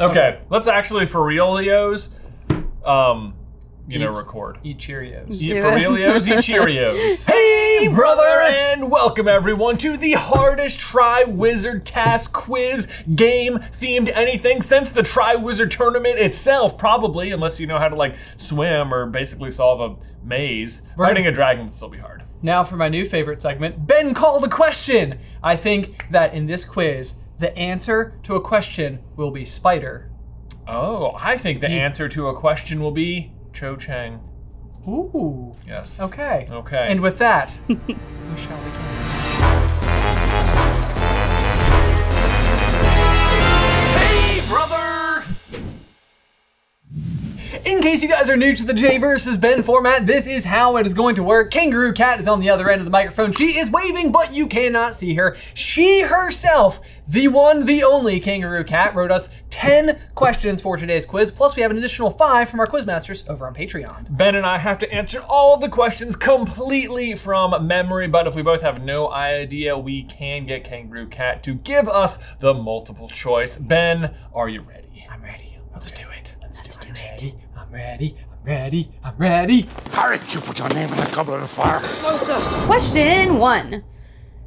Okay, let's actually for real, Leos, um, you know, Eat- record. Eat Cheerios. Eat for. Realios, eat Cheerios. hey, brother, and welcome everyone to the hardest Tri Wizard Task Quiz game themed anything since the Tri Wizard tournament itself, probably, unless you know how to like swim or basically solve a maze. Fighting a dragon would still be hard. Now for my new favorite segment, Ben called a question. I think that in this quiz, the answer to a question will be spider. Oh, I think the answer to a question will be Cho Chang. Ooh. Yes. Okay. Okay. And with that, we shall begin. In case you guys are new to the J versus Ben format, this is how it is going to work. Kangaroo Cat is on the other end of the microphone. She is waving, but you cannot see her. She herself, the one, the only Kangaroo Cat, wrote us 10 questions for today's quiz. Plus, we have an additional five from our quizmasters over on Patreon. Ben and I have to answer all the questions completely from memory, but if we both have no idea, we can get Kangaroo Cat to give us the multiple choice. Ben, are you ready? I'm ready. Let's do it. Let's do it. Ready? I'm ready. I'm ready. I'm ready. Harry, you put your name in the goblet of fire. Question one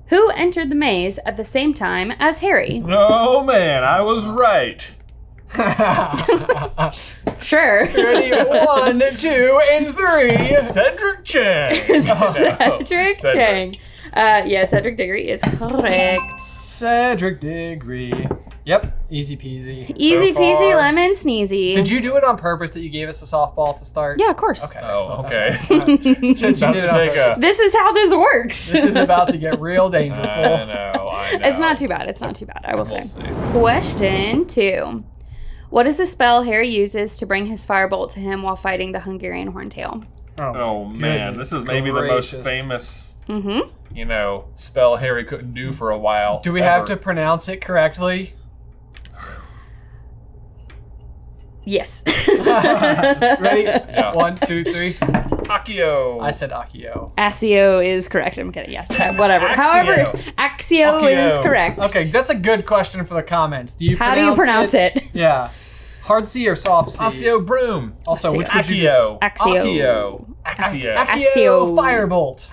Who entered the maze at the same time as Harry? Oh man, I was right. Sure. Ready? One, two, and three. Cedric Chang. Cedric Chang. Uh, yeah, Cedric Diggory is correct. Cedric Diggory. Yep. Easy peasy. Easy peasy far- lemon sneezy. Did you do it on purpose that you gave us a softball to start? Yeah, of course. Okay. Oh, excellent. okay. Just About to take us. This is how this works. This is about to get real dangerous. I know, I know. it's not too bad. It's not too bad, I will We'll say. see. Question two. What is the spell Harry uses to bring his firebolt to him while fighting the Hungarian horntail? Oh man, this is maybe the most famous, Mm-hmm. you know, spell Harry couldn't do for a while. Do we have to pronounce it correctly? Yes. Ready? Yeah. One, two, three. Accio? I said Akio. Axio is correct. I'm kidding. Yes. uh, Whatever. Axio. However, Axio, is correct. Okay, that's a good question for the comments. Do you How do you pronounce it? Yeah. Hard C or soft C? Accio Broom. Also, Accio. which would you Accio. Axio. Accio. Accio. Accio Firebolt.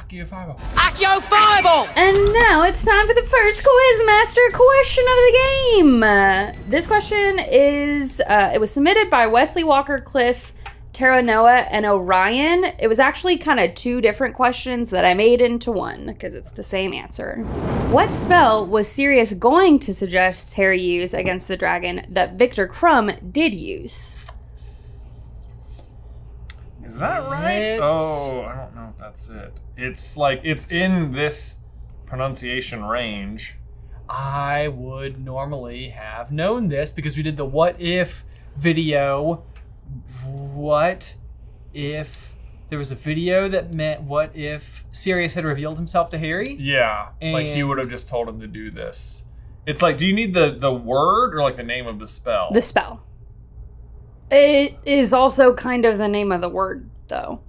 Accio Fireball. And now it's time for the first Quizmaster question of the game. Uh, this question is uh, it was submitted by Wesley Walker Cliff, Tara Noah, and Orion. It was actually kind of two different questions that I made into one because it's the same answer. What spell was Sirius going to suggest Harry use against the dragon that Viktor Krum did use? Is that right? It's- Oh, I don't know if that's it. It's like it's in this pronunciation range. I would normally have known this because we did the what if video. What if there was a video that meant what if Sirius had revealed himself to Harry? Yeah, like he would have just told him to do this. It's like, do you need the the word or like the name of the spell? The spell. It is also kind of the name of the word, though.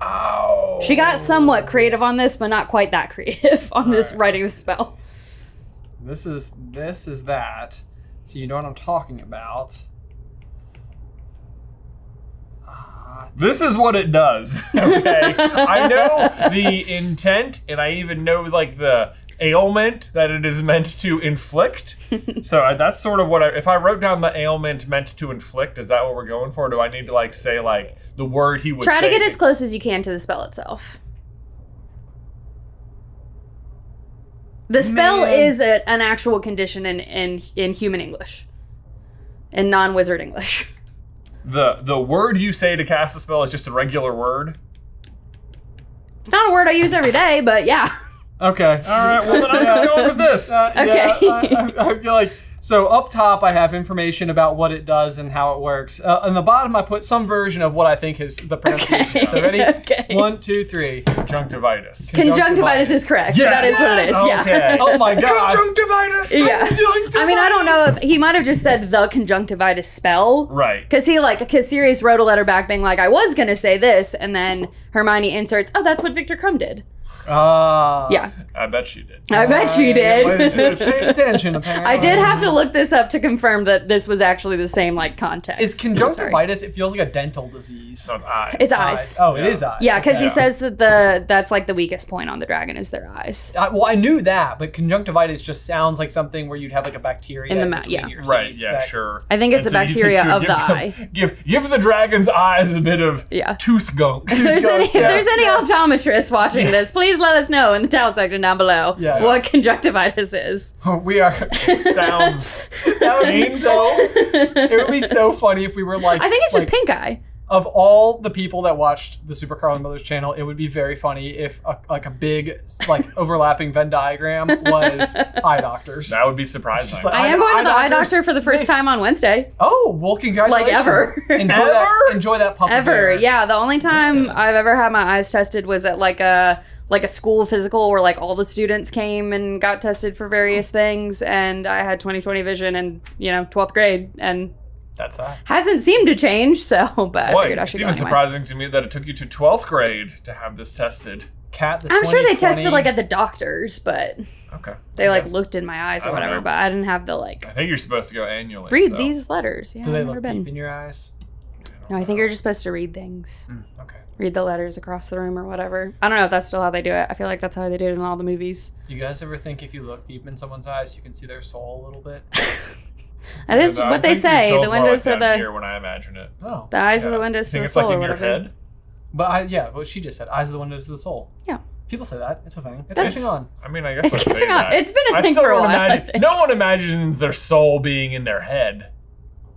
Oh. She got somewhat creative on this, but not quite that creative on this Alright, writing the spell. This is this is that. So you know what I'm talking about. This is what it does. Okay, I know the intent, and I even know like the ailment that it is meant to inflict. so I, that's sort of what I. If I wrote down the ailment meant to inflict, is that what we're going for? Do I need to like say like the word he would Try to get as close as you can to the spell itself. The spell Man. is a, an actual condition in, in in human English, in non-wizard English. the the word you say to cast a spell is just a regular word? Not a word I use every day, but yeah. Okay. All right, well then I'm just going with this. Uh, Okay. Yeah, I, I, I feel like so up top I have information about what it does and how it works. Uh, on the bottom I put some version of what I think is the pronunciation. Okay. So ready? Okay. One, two, three. Conjunctivitis. Conjunctivitis is correct. Yes. That is what it is. Yeah. Oh my god. Conjunctivitis! Yeah. I mean, I don't know if he might have just said the conjunctivitis spell. Right. Because he, like, because Sirius wrote a letter back being like, I was going to say this. And then Hermione inserts, oh, that's what Viktor Krum did. Ah. Yeah, I bet she did. I bet she did. Well, you should have paid attention, apparently. I did have to look this up to confirm that this was actually the same like context. Is conjunctivitis? It feels like a dental disease. So eyes. It's eyes. Oh, it Yeah. is eyes. Yeah, because he says that the that's like the weakest point on the dragon is their eyes. I, well, I knew that, but conjunctivitis just sounds like something where you'd have like a bacteria In the ma- between yeah. your Right, teeth yeah, that- sure. I think it's And a so bacteria of you the them- eye. Give give the dragon's eyes a bit of Yeah. tooth gunk. If there's any, if Yes, there's any yes. optometrists watching this, please let us know in the towel section down below Yes. what conjunctivitis is. Oh, we are. Sounds that would be so. It would be so funny if we were like. I think it's just like, pink eye. Of all the people that watched the Super Carlin Brothers channel, it would be very funny if a, like a big like overlapping Venn diagram was eye doctors. that would be surprising. Like- I Eye- am going to the eye doctors- doctor for the first time on Wednesday. Oh well, congratulations! Like ever. enjoy Ever? that. Enjoy that puff Ever. air. Yeah, the only time I've ever had my eyes tested was at like a like a school physical where like all the students came and got tested for various things and I had 20/20 vision and, you know, 12th grade and That's that. hasn't seemed to change, so but I Boy, figured I it's should even go anyway. surprising to me that it took you to 12th grade to have this tested. Cat. The I'm sure they tested like at the doctors, but Okay. they like Yes. looked in my eyes or whatever, know. but I didn't have the like I think you're supposed to go annually. read so- these letters. Yeah, Do they I've never look been. deep in your eyes? No, I think you're just supposed to read things. Hmm, okay. Read the letters across the room or whatever. I don't know if that's still how they do it. I feel like that's how they do it in all the movies. Do you guys ever think if you look deep in someone's eyes, you can see their soul a little bit? That is Because I what they say. The windows like are the here when I imagine it. Oh. the eyes are Yeah. the windows You to the it's soul or in your head? But I yeah, what she just said. Eyes are the window to the soul. Yeah. People say that. It's a thing. It's That's- catching on. I mean, I guess It's catching on. that. It's been a I thing for a don't while, I imagine- think. no one imagines their soul being in their head.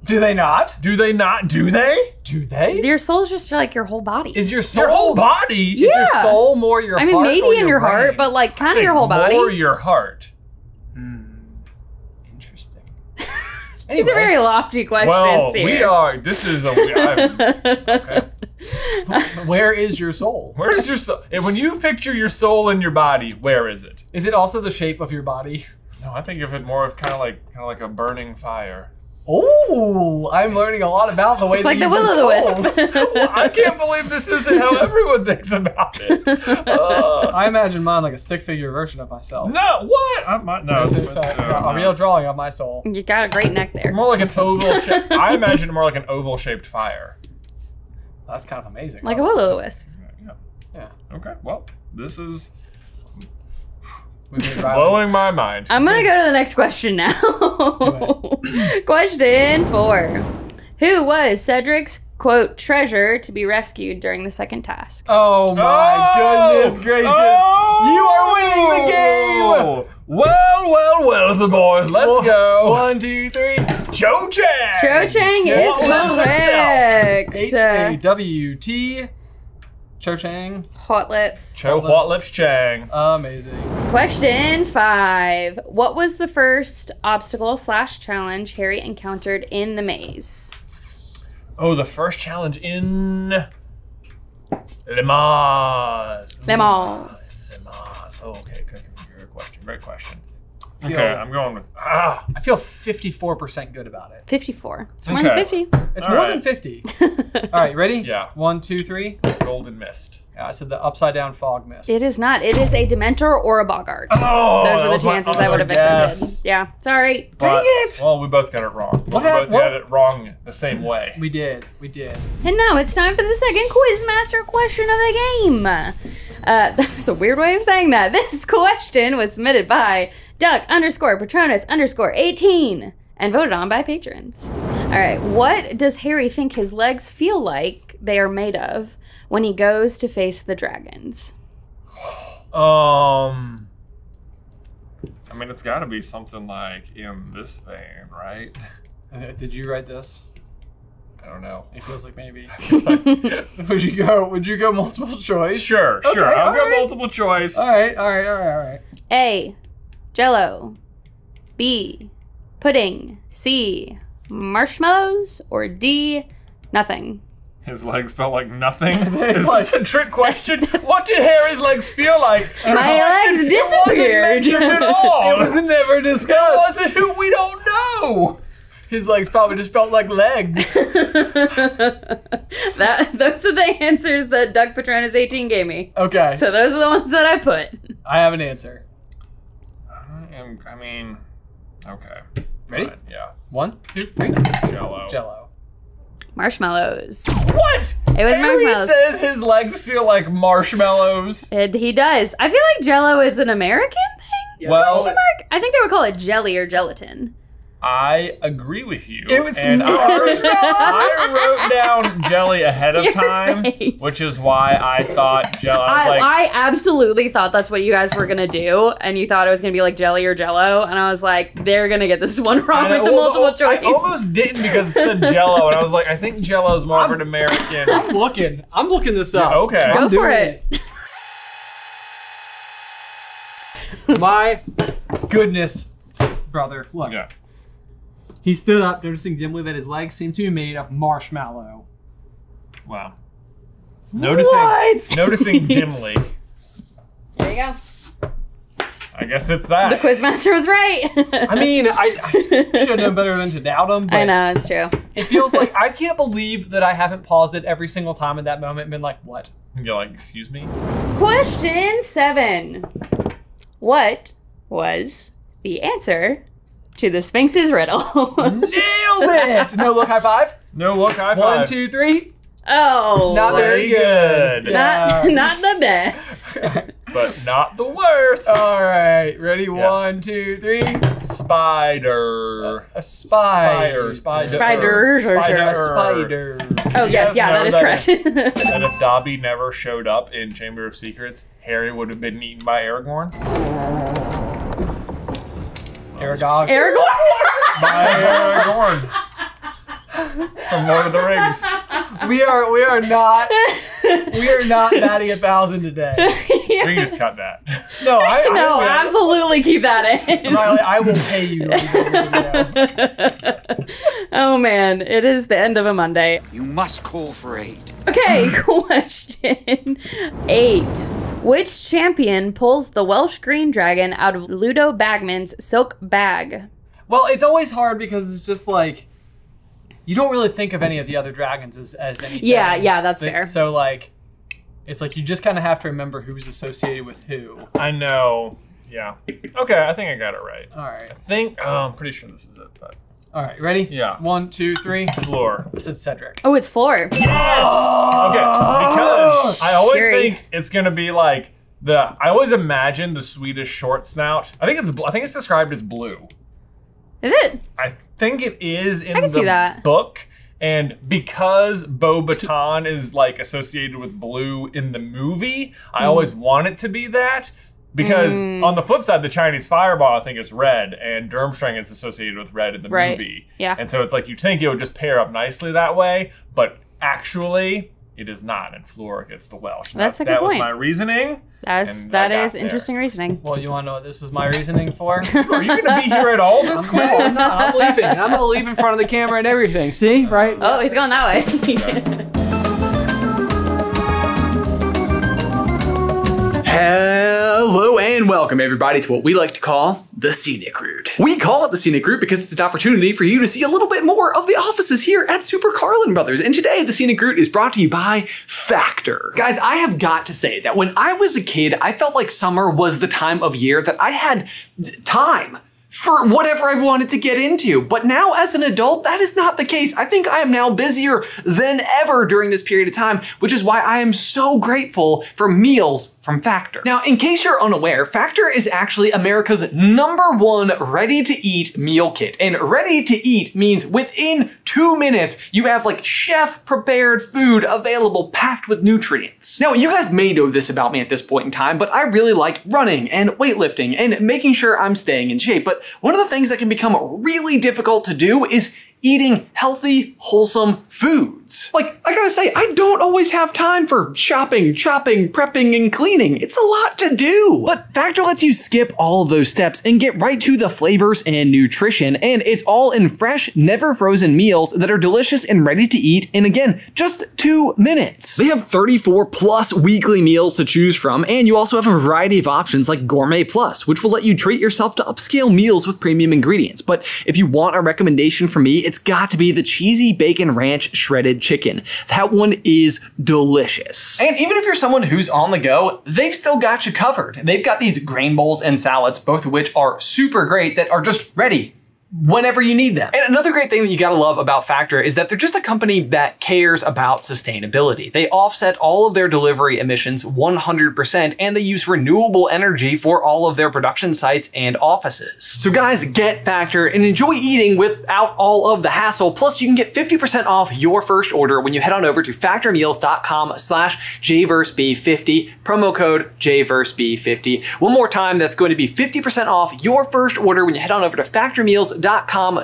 Do they not? Do they not? Do they? Do they? Your soul's just like your whole body. Is your soul Your whole body? Is your Yeah. soul more your I mean, heart maybe or in your heart, but like kind of your whole body. Or your heart. Hmm. interesting. These are very lofty questions Well, here. we are. This is a. I'm, okay. Where is your soul? Where is your soul? And When you picture your soul in your body, where is it? Is it also the shape of your body? No, I think of it more of kind of like kind of like a burning fire. Oh, I'm learning a lot about the way It's that like the you will view o' the wisp. I can't believe this isn't how everyone thinks about it. Uh, I imagine mine like a stick figure version of myself. no, what? I'm not, no, It's just, uh, no, a real drawing of my soul. you got a great neck there. More like an oval. Shape. I imagine more like an oval shaped fire. That's kind of amazing. Like a honestly. will o' the wisp. Yeah. Yeah. Okay. Well, this is We made Riley- blowing my mind. I'm gonna go to the next question now. question four. Who was Cedric's quote treasure to be rescued during the second task? Oh my oh! goodness gracious! Oh! You are winning the game. Oh! Well, well, well, so boys, let's One- go. One, two, three. Cho Chang. Cho Chang is What lives correct. H A W T. Cho Chang. Hot lips. Cho Hot Lips Chang. Amazing. Question five. What was the first obstacle slash challenge Harry encountered in the maze? Oh, the first challenge in Le Mans. Le Mans. Le Mans. Oh, okay, good, good, good question. Great question. Feel- Okay, I'm going with ah. I feel 54% good about it. 54. It's more than Okay. 50. It's All more right. than 50. All right, ready? Yeah. One, two, three. Golden Mist. Yeah, I said the upside down fog mist. It is not. It is a Dementor or a Boggart. Oh, Those that are was the my chances I would have other accepted. Yeah, sorry. But- it! Well, we both got it wrong. What we hap- both what- got it wrong the same way. We did. We did. And now it's time for the second Quizmaster question of the game. Uh, that was a weird way of saying that. This question was submitted by Duck underscore Patronus underscore 18 and voted on by patrons. All right, what does Harry think his legs feel like they are made of when he goes to face the dragons? Um, I mean, it's got to be something like in this vein, right? Uh, Did you write this? I don't know. It feels like maybe. would you go? Would you go multiple choice? Sure, Okay, sure. I'll go alright. multiple choice. All right. All right. All right. All right. A. Jello. B. Pudding. C. Marshmallows. Or D. Nothing. His legs felt like nothing. It's Is like- this a trick question? what did Harry's legs feel like? My question. legs It wasn't mentioned at all. It was never discussed. It wasn't who we don't know. His legs probably just felt like legs. That those are the answers that Duck Patronus 18 gave me. Okay, So those are the ones that I put. I have an answer. I, am, I mean, okay. Ready? Fine, Yeah. One, two, three. Jello. Jello. Marshmallows. What? It was Harry marshmallows. says his legs feel like marshmallows. It, he does. I feel like Jello is an American thing. Well- mark? I think they would call it jelly or gelatin. I agree with you. It's and I. I wrote down jelly ahead of Your time, face. which is why I thought jelly. I was I, like, I absolutely thought that's what you guys were gonna do, and you thought it was gonna be like jelly or jello, and I was like, they're gonna get this one wrong with the al- multiple al- choice. I almost didn't because it said Jello, and I was like, I think Jello is more of an American. I'm looking. I'm looking this up. okay. Go I'm for doing it. My goodness, brother. Look. Yeah. He stood up, noticing dimly that his legs seemed to be made of marshmallow. Wow. Noticing, What? noticing dimly. There you go. I guess it's that. The quizmaster was right. I mean, I, I should have known better than to doubt him. But I know it's true. It feels like I can't believe that I haven't paused it every single time in that moment and been like, what? You're like, excuse me. Question seven. What was the answer to the Sphinx's riddle? Nailed it! No look, high five. No look, high One, five. two, three. oh, Not very good. good. Not, Yeah. not the best. but not the worst. All right, ready? Yeah. One, two, three. Spider. A spy. Spider. Spider. Spiders or Spider. A spider. Oh, You yes, guys yeah, know that is that correct. And if Dobby never showed up in Chamber of Secrets, Harry would have been eaten by Aragorn. Aragog. Aragorn? By Aragorn. From Lord of the Rings. we are we are not we are not batting a thousand today. We can just cut that. No, I, I no, will. absolutely keep that in. Riley, I will pay you to leave the video. oh man, it is the end of a Monday. You must call for aid. Okay, question eight. Which champion pulls the Welsh Green Dragon out of Ludo Bagman's silk bag? Well, it's always hard because it's just like you don't really think of any of the other dragons as, as anything. Yeah, yeah, that's So- fair. So like it's like you just kind of have to remember who's associated with who. I know. Yeah. Okay, I think I got it right. All right. I think, oh, I'm pretty sure this is it, but. All right, ready? Yeah. One, two, three. Fleur. I said Cedric. Oh, it's Fleur. Yes! Okay, because I always Fury. think it's gonna be like the. I always imagine the Swedish short snout. I think it's. bl- I think it's described as blue. Is it? I think it is in the that. book. And because Beauxbaton is like associated with blue in the movie, Hmm. I always want it to be that. Because on the flip side, the Chinese fireball I think is red, and Durmstrang is associated with red in the Right. movie. Yeah. And so it's like you think it would just pair up nicely that way, but actually it is not, and Flora gets the Welsh. And That's a that, good that was my reasoning. That's And that I got is there. interesting reasoning. Well, you want to know what this is my reasoning for? Are you going to be here at all this quiz? I'm leaving. I'm gonna leave in front of the camera and everything. See, right? Oh, he's going that way. Hello and welcome everybody to what we like to call the Scenic Route. We call it the Scenic Route because it's an opportunity for you to see a little bit more of the offices here at Super Carlin Brothers. And today the Scenic Route is brought to you by Factor. Guys, I have got to say that when I was a kid, I felt like summer was the time of year that I had time for whatever I wanted to get into. But now as an adult, that is not the case. I think I am now busier than ever during this period of time, which is why I am so grateful for meals from Factor. Now, in case you're unaware, Factor is actually America's number one ready to eat meal kit. And ready to eat means within two minutes, you have like chef prepared food available packed with nutrients. Now, you guys may know this about me at this point in time, but I really like running and weightlifting and making sure I'm staying in shape. But one of the things that can become really difficult to do is eating healthy, wholesome foods. Foods. Like, I gotta say, I don't always have time for shopping, chopping, prepping, and cleaning. It's a lot to do. But Factor lets you skip all of those steps and get right to the flavors and nutrition, and it's all in fresh, never frozen meals that are delicious and ready to eat in again, just two minutes. They have 34 plus weekly meals to choose from, and you also have a variety of options like Gourmet Plus, which will let you treat yourself to upscale meals with premium ingredients. But if you want a recommendation from me, it's got to be the cheesy bacon ranch shredded chicken. That one is delicious. And even if you're someone who's on the go, they've still got you covered. They've got these grain bowls and salads, both of which are super great that are just ready whenever you need them. And another great thing that you gotta love about Factor is that they're just a company that cares about sustainability. They offset all of their delivery emissions 100% and they use renewable energy for all of their production sites and offices. So guys, get Factor and enjoy eating without all of the hassle. Plus you can get 50% off your first order when you head on over to factormeals.com slash jverseb50, promo code jverseb50. One more time, that's going to be 50% off your first order when you head on over to factormeals.com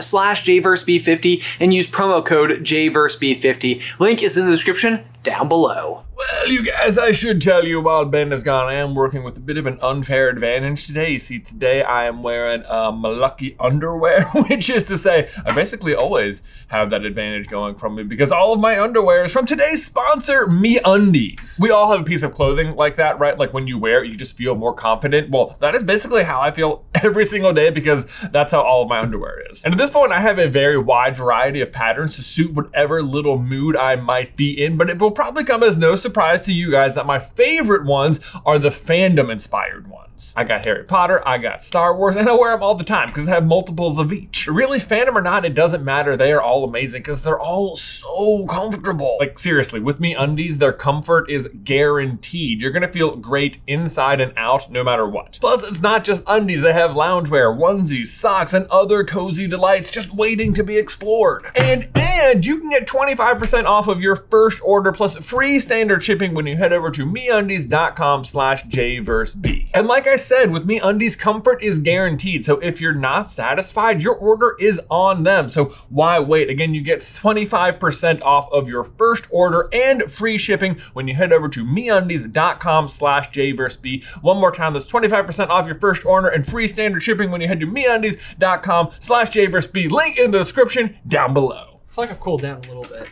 slash jverseb50 and use promo code jverseb50. Link is in the description down below. Well, you guys, I should tell you while Ben is gone, I am working with a bit of an unfair advantage today. You see, today I am wearing my lucky underwear, which is to say, I basically always have that advantage going from me because all of my underwear is from today's sponsor, Me Undies. We all have a piece of clothing like that, right? Like when you wear it, you just feel more confident. Well, that is basically how I feel every single day because that's how all of my underwear is. And at this point, I have a very wide variety of patterns to suit whatever little mood I might be in, but it will probably come as no surprise to you guys that my favorite ones are the fandom inspired ones. I got Harry Potter, I got Star Wars, and I wear them all the time because I have multiples of each. Really, fandom or not, it doesn't matter. They are all amazing because they're all so comfortable. Like seriously, with me undies, their comfort is guaranteed. You're gonna feel great inside and out no matter what. Plus, it's not just undies, they have loungewear, onesies, socks, and other cozy delights just waiting to be explored. And and you can get 25% off of your first order plus free standard shipping when you head over to meundies.com slash jverseb. And like said, with me undies, comfort is guaranteed. So if you're not satisfied, your order is on them. So why wait? Again, you get 25% off of your first order and free shipping when you head over to meundies.com slash jverseb. One more time, that's 25% off your first order and free standard shipping when you head to meundies.com slash jverseb. Link in the description down below. I feel like I've cooled down a little bit.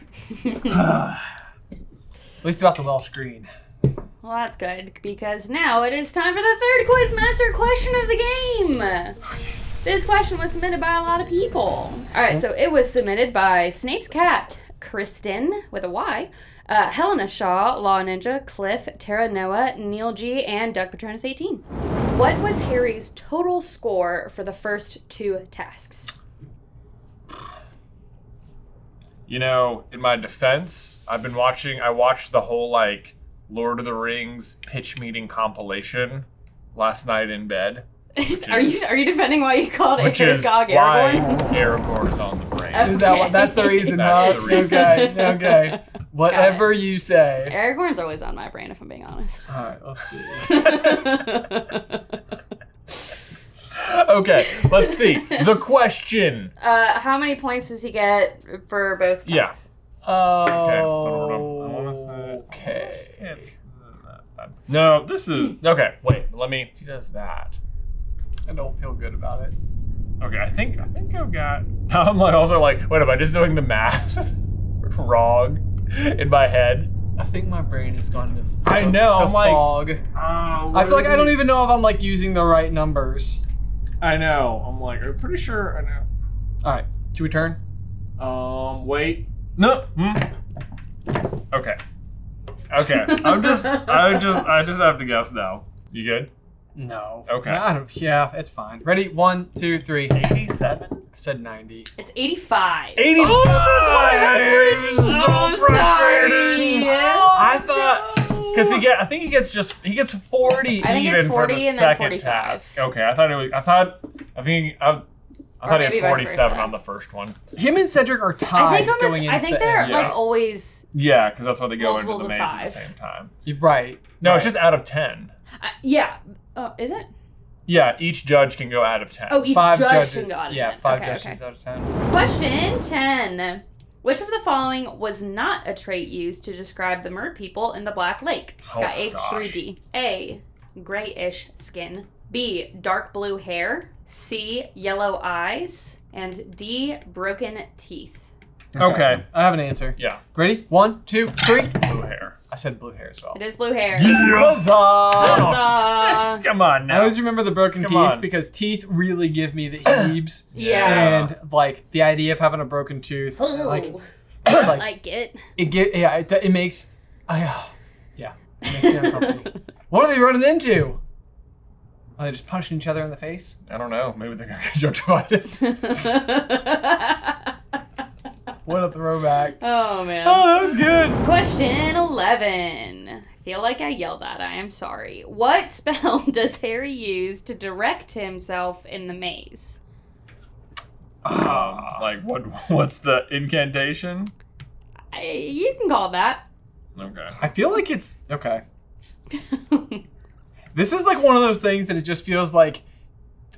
At least about the Welsh green. Well, that's good because now it is time for the third Quizmaster question of the game. This question was submitted by a lot of people. All right, so it was submitted by Snape's cat, Kristen with a Y, uh, Helena Shaw, Law Ninja, Cliff, Tara Noah, Neil G, and Duck Patronus 18. What was Harry's total score for the first two tasks? You know, in my defense, I've been watching, I watched the whole like Lord of the Rings pitch meeting compilation last night in bed, are you are you defending why you called which it is Aragog why Aragorn? Aragorn is on the brain. Is that that's the reason, That's huh? the reason. Okay, okay. Whatever you say. Aragorn's always on my brain, if I'm being honest. All right, let's see. okay, let's see. The question. uh, how many points does he get for both Yeah. Tasks? Oh, okay. It's no, this is okay. Wait, let me. She does that. I don't feel good about it. Okay, I think I think I've got. I'm like also like, wait, am I just doing the math wrong in my head? I think my brain has gone to, I know, to I'm like- fog. Oh, I feel like I don't even know if I'm like using the right numbers. I know. I'm like, I'm pretty sure I know. All right, should we turn? Um, wait. No. Hmm. Okay. Okay. I'm just. I just. I just have to guess now. You good? No. Okay. No, I don't, yeah, it's fine. Ready? One, two, three. Eighty-seven. I said 90. It's 85. Eighty-five. Oh, that's what I had I'm so I'm frustrated. sorry. I thought because he get. I think he gets just. He gets forty I think even it's for 40 the and then second 45. task. Okay. I thought it was. I thought. I think. I, I thought he had maybe vice forty-seven versa. on the first one. Him and Cedric are tied I think almost, going into I think the they're end. Yeah. like always. Yeah, because that's why they go into the of maze at the five. same time. You're right. No, it's Right. just out of ten. Uh, yeah. Oh, is it? Yeah, each judge can go out of ten. Oh, each five judge judges. can go out of yeah, 10. five okay, judges okay. out of ten. Question 10. Which of the following was not a trait used to describe the mer people in the Black Lake? Oh, Got H gosh. three D. A. Grayish skin. B. Dark blue hair. C. Yellow eyes. And D. Broken teeth. Okay. I have an answer. Yeah. Ready? One, two, three. Blue hair. I said blue hair as well. It is blue hair. Huzzah! Huzzah! Come on I now. always remember the broken Come teeth on. because teeth really give me the heebs. Yeah. And like the idea of having a broken tooth, like Ooh, it's like like it. it get yeah, it, it makes I uh, yeah, it makes me uncomfortable. what are they running into? Are they just punching each other in the face? I don't know. Maybe they got conjunctivitis. What a throwback! oh man. Oh, that was good. Question 11. I feel like I yelled at. I am sorry. What spell does Harry use to direct himself in the maze? um, like what? What's the incantation? I, you can call it that. Okay. I feel like it's okay. This is like one of those things that it just feels like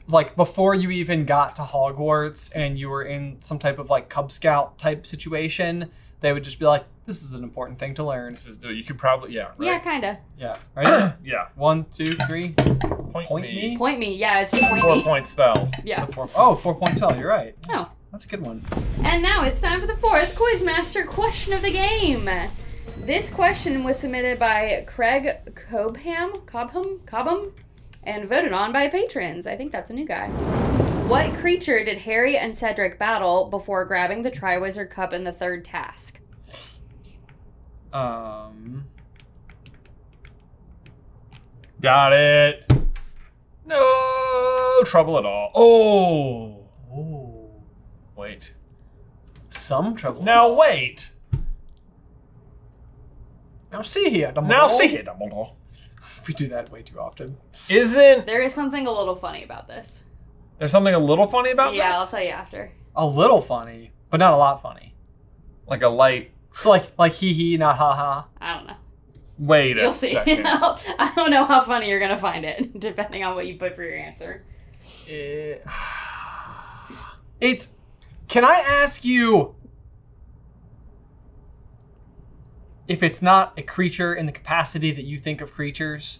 like before you even got to Hogwarts and you were in some type of like Cub Scout type situation, they would just be like, This is an important thing to learn. This is you could probably yeah. yeah, kind of. Yeah. Ready? Yeah. One, two, three. Point, Point me. me? Point me. Yeah, it's just point Four me. point spell. Yeah. Four, oh, four points spell You're right. Oh. That's a good one. And now it's time for the fourth Quizmaster question of the game. This question was submitted by Craig Cobham, Cobham, Cobham, and voted on by patrons. I think that's a new guy. What creature did Harry and Cedric battle before grabbing the Triwizard Cup in the third task? Um. Got it. No trouble at all. Oh. Oh. Wait. Some trouble. Now wait. Now see here, Dumbledore. Now see here, Dumbledore. We do that way too often. Isn't There is something a little funny about this. there's something a little funny about this? yeah, this? I'll tell you after. A little funny, but not a lot funny. Like a light. So like like hee hee, not ha ha. I don't know. Wait a You'll see. second. I don't know how funny you're gonna find it, depending on what you put for your answer. It's. Can I ask you if it's not a creature in the capacity that you think of creatures?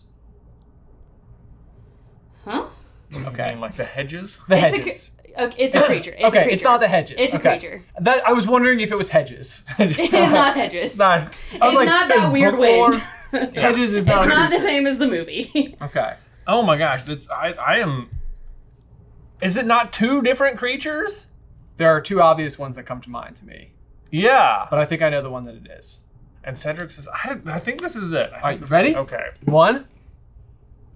Huh? Okay. I mean, like the hedges. The It's a hedges. cre- okay, it's a creature. It's a okay, creature. it's not the hedges. It's a creature. That I was wondering if it was hedges. It is not hedges. It's not. I was It's like, not that weird bookworm. wind. Hedges is It's not. a not the same as the movie. Okay. Oh my gosh, that's I I am. Is it not two different creatures? There are two obvious ones that come to mind to me, Yeah. but I think I know the one that it is. And Cedric says, I, I think this is it. I think right, this is- ready? okay. One,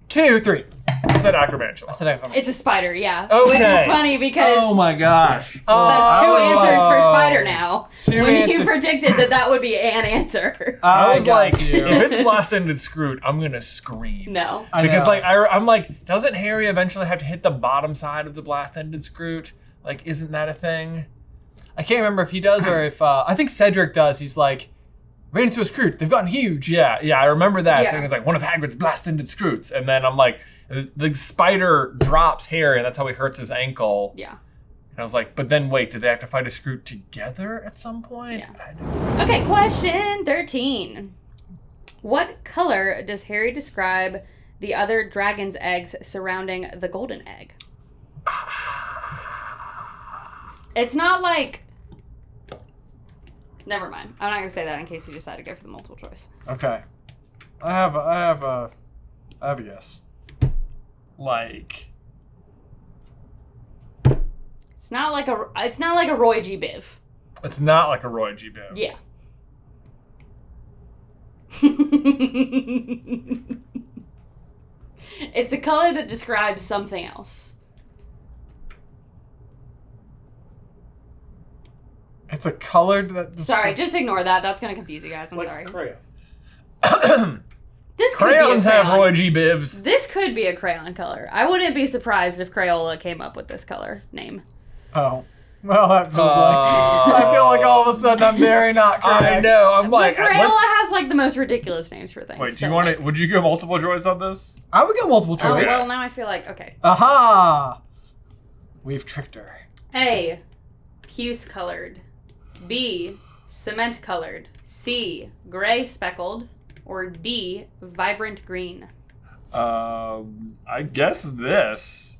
two, three. I said acromantula. I said I it's a spider, yeah. Okay. Which is funny because Oh my gosh. that's two Oh. answers for spider now. Two when you predicted that that would be an answer. I was like, you. if it's blast-ended Skrewt, I'm gonna scream. no. I because know. like I, I'm like, doesn't Harry eventually have to hit the bottom side of the blast-ended Skrewt? Like, isn't that a thing? I can't remember if he does or if uh, I think Cedric does. He's like ran into a Skrewt. They've gotten huge. Yeah, yeah, I remember that. Yeah. So it's like one of Hagrid's blast-ended Skrewts, and then I'm like, the, spider drops Harry, and that's how he hurts his ankle. Yeah. And I was like, but then wait, did they have to fight a Skrewt together at some point? Yeah. Okay, question 13. What color does Harry describe the other dragon's eggs surrounding the golden egg? It's not like. Never mind. I'm not going to say that in case you decide to go for the multiple choice. Okay. I have a, I have a I have a guess. Like, It's not like a. It's not like a Roy G. Biv. it's not like a Roy G. Biv. Yeah. it's a color that describes something else. It's a colored that. Sorry, just ignore that. That's gonna confuse you guys. I'm sorry. Crayon. This could be a Crayons have crayon. Roy G. Bivs. This could be a crayon color. I wouldn't be surprised if Crayola came up with this color name. Oh. Well, that feels like I feel like all of a oh. sudden I'm very not correct. I know. I'm like, but Crayola let's- has like the most ridiculous names for things. wait. Do so, you want like- to? Would you go multiple choice on this? I would go multiple droids. Oh well, now I feel like okay. Aha! We've tricked her. A, puce colored. B. Cement colored. C. Gray speckled. Or D. Vibrant green. Um, I guess this.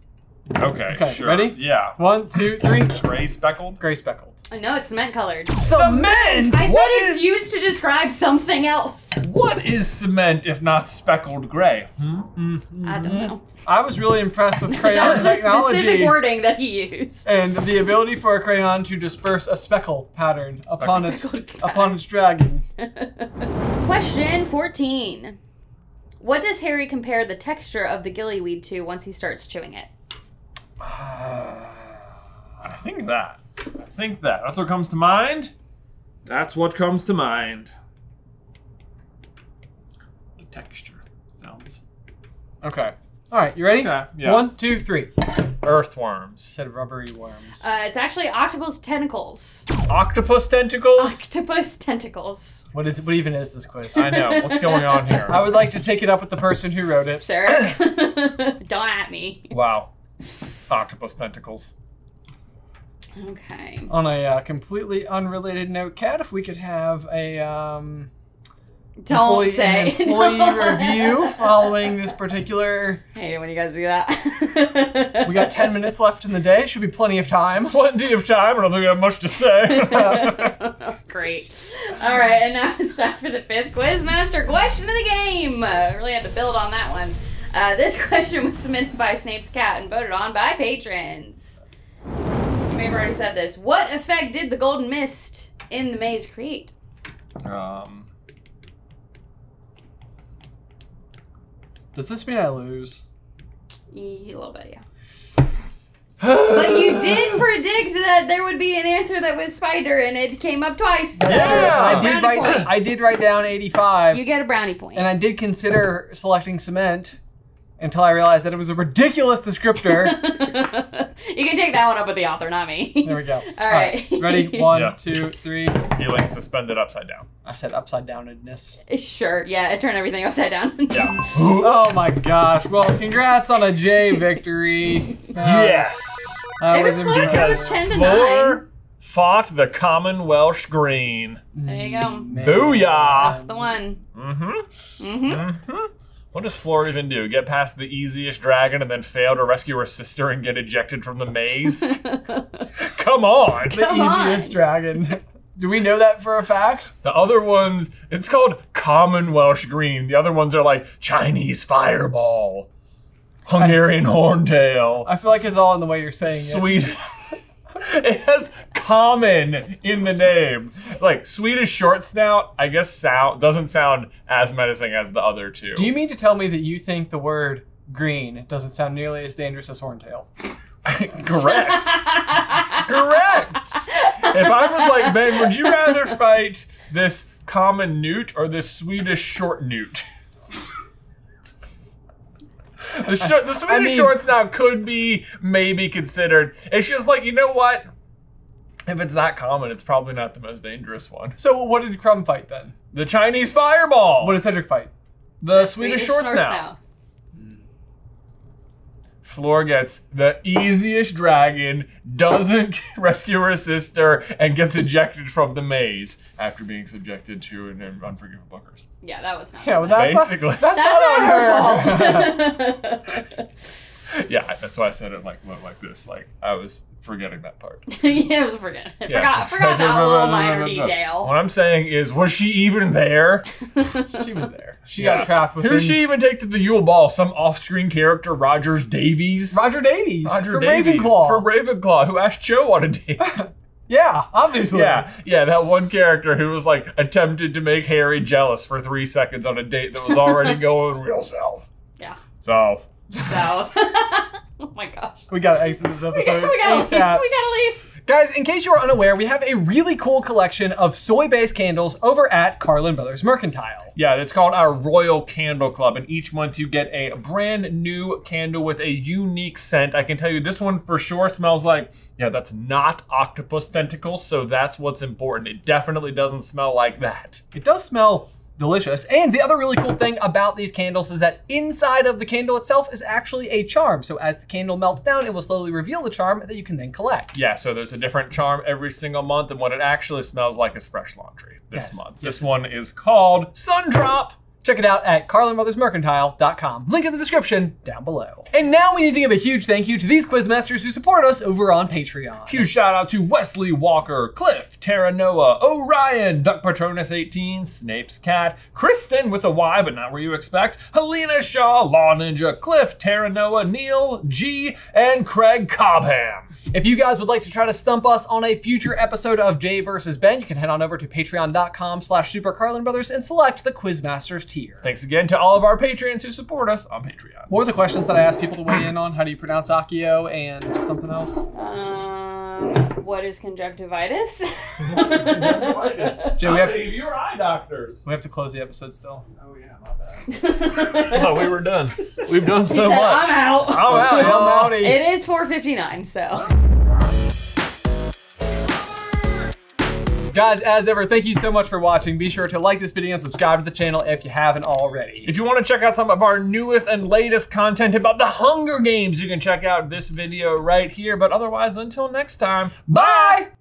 Okay, Okay, sure. ready? Yeah. One, two, three. Gray speckled. Gray speckled. Uh, No, it's cement colored. Cement! I said What it's is- used to describe something else. What is cement if not speckled gray? I don't know. I was really impressed with crayon That's the specific wording that he used. and the ability for a crayon to disperse a speckle pattern upon its Speckled upon its dragon. Question 14. What does Harry compare the texture of the gillyweed to once he starts chewing it? I think that. I think that. That's what comes to mind. That's what comes to mind. The texture sounds. Okay. All right, you ready? Okay, yeah. One, two, three. Earthworms. Said rubbery worms. Uh, it's actually octopus tentacles. Octopus tentacles? Octopus tentacles. what is? What even is this quiz? I know. What's going on here? I would like to take it up with the person who wrote it. Sir, don't at me. Wow. Octopus tentacles. Okay. On a uh, completely unrelated note, Kat, if we could have a um, Don't employee, say. employee Don't. review following this particular. Hey, when you guys do that. We got ten minutes left in the day. Should be plenty of time. Plenty of time. I don't think I have much to say. Great. All right, and now it's time for the fifth Quizmaster question of the game. Uh, really had to build on that one. Uh, this question was submitted by Snape's Cat and voted on by patrons. You may have already said this. What effect did the golden mist in the maze create? um, Does this mean I lose? E- A little bit, yeah. But you did predict that there would be an answer that was spider, and it came up twice. Yeah. I did write. point. I did write down eighty-five, You get a brownie point. and I did consider selecting cement until I realized that it was a ridiculous descriptor. you can take that one up with the author, not me. there we go. All right. ready? One, Yeah. two, three. feeling suspended upside down. I said upside downedness. Sure, yeah, it turned everything upside down. Yeah. Oh my gosh! Well, congrats on a J victory. yes. That It was close. It was ten to Fleur nine. fought the common Welsh green. There you go. Man. Booyah. That's the one. Mm-hmm. Mm-hmm. Mm-hmm. What does Fleur even do? Get past the easiest dragon and then fail to rescue her sister and get ejected from the maze? Come on. The Come easiest on. dragon. Do we know that for a fact? The other ones, it's called common Welsh green. The other ones are like Chinese fireball, Hungarian horntail, I feel like it's all in the way you're saying it. sweet. it has common in the name. Like Swedish short snout, I guess sound doesn't sound as menacing as the other two. Do you mean to tell me that you think the word green doesn't sound nearly as dangerous as horntail? Correct. Correct. If I was like Ben, would you rather fight this common newt or this Swedish short newt? The, sh- the Swedish mean- short snout could be maybe considered. It's just like you know what? If it's that common, it's probably not the most dangerous one. So what did Krum fight then? The Chinese fireball. What did Cedric fight? the Swedish, short snout. Fleur gets the easiest dragon, doesn't rescue her sister, and gets ejected from the maze after being subjected to an unforgivable curse. Yeah, that was not. Yeah, well, that's Basically. not, that's, That's not, not on her her. fault. Yeah, that's why I said it like like this. Like I was forgetting that part. yeah, I was forget. I Yeah. forgot, forgot that little minor detail. What I'm saying is, was she even there? she was there. She Yeah. got trapped Who within did she even take to the Yule Ball? Some off-screen character, Rogers Davies. Roger Davies Roger from Davies Ravenclaw. from Ravenclaw, who asked Cho on a date. yeah, obviously. Yeah, yeah, that one character who was like attempted to make Harry jealous for three seconds on a date that was already going real south. Yeah. South. So. Oh my gosh. We gotta exit this We episode gotta, we gotta leave. We ASAP. gotta leave. Guys, in case you are unaware, we have a really cool collection of soy-based candles over at Carlin Brothers Mercantile. Yeah, it's called our Royal Candle Club, and each month you get a brand new candle with a unique scent. I can tell you this one for sure smells like, yeah, that's not octopus tentacles, so that's what's important. It definitely doesn't smell like that. It does smell delicious. And the other really cool thing about these candles is that inside of the candle itself is actually a charm. So as the candle melts down, it will slowly reveal the charm that you can then collect. Yeah, so there's a different charm every single month, and what it actually smells like is fresh laundry this Yes. month. This one is called Sun Drop. Check it out at carlinbrothersmercantile.com. Link in the description down below. And now we need to give a huge thank you to these quizmasters who support us over on Patreon. Huge shout out to Wesley Walker, Cliff, Terra Noah, Orion, Duck Patronus 18, Snape's Cat, Kristen with a Y, but not where you expect, Helena Shaw, Law Ninja, Cliff, Terra Noah, Neil, G, and Craig Cobham. If you guys would like to try to stump us on a future episode of Jay versus Ben, you can head on over to patreon.com slash supercarlinbrothers and select the Quizmasters tier. Thanks again to all of our Patreons who support us on Patreon. What were the questions that I asked people to weigh in on? How do you pronounce Akio and something else? Um, what is conjunctivitis? Jay, we have, your eye doctors. we have to close the episode still. Oh yeah, my bad. oh, we were done. We've done so Said, much. I'm out. I'm out. I'm y'all. It is 4:59, so. Guys, as ever, thank you so much for watching. Be sure to like this video and subscribe to the channel if you haven't already. If you want to check out some of our newest and latest content about the Hunger Games, you can check out this video right here. But otherwise, until next time, bye!